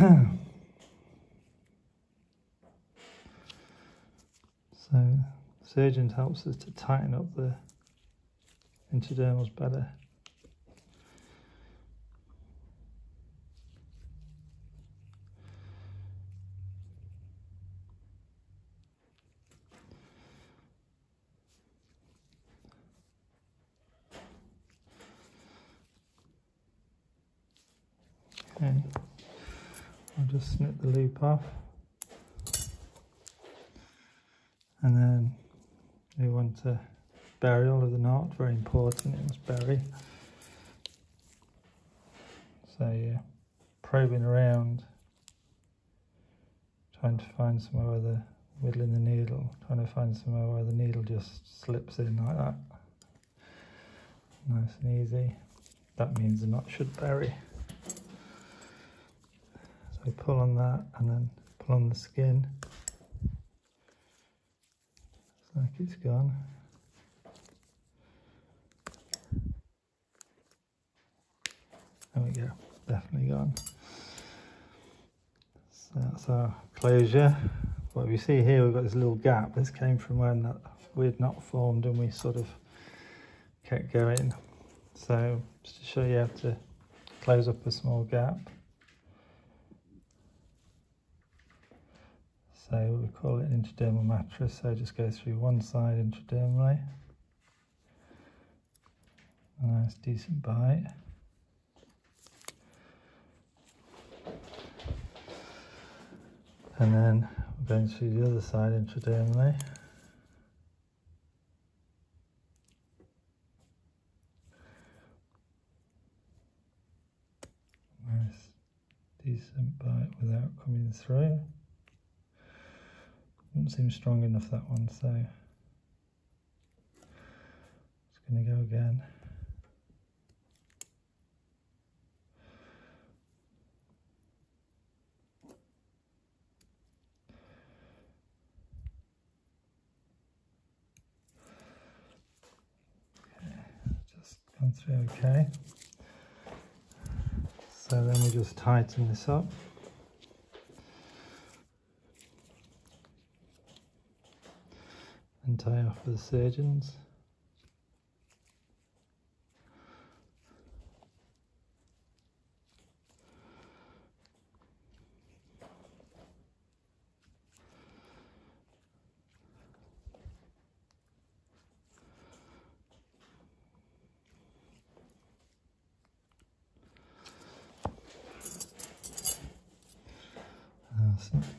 so surgeon helps us to tighten up the intradermals better. Okay, I'll just snip the loop off. And then we want to bury all of the knot, very important, it must bury. So yeah, probing around, trying to find somewhere where the, whittling the needle, trying to find somewhere where the needle just slips in like that. Nice and easy. That means the knot should bury. Pull on that and then pull on the skin. It's like it's gone. There we go, definitely gone. So that's our closure. What we see here, we've got this little gap. This came from when that weird knot formed and we sort of kept going. So just to show you how to close up a small gap. So we call it an intradermal mattress, so just goes through one side intradermally. A nice decent bite. And then we're going through the other side intradermally. Nice decent bite without coming through. Doesn't seem strong enough that one, so it's going to go again. just gone through okay. So then we just tighten this up. And tie off the surgeons.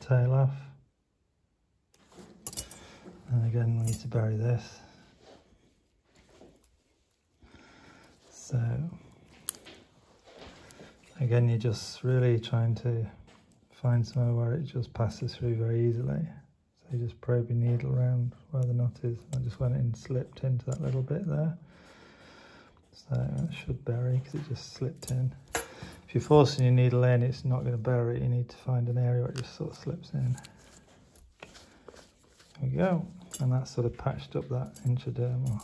Tail off. And again, we need to bury this. So, again, you're just really trying to find somewhere where it just passes through very easily. So you just probe your needle around where the knot is. I just went and slipped into that little bit there. So that should bury because it just slipped in. If you're forcing your needle in, it's not going to bury. You need to find an area where it just sort of slips in. We go. And that sort of patched up that intradermal.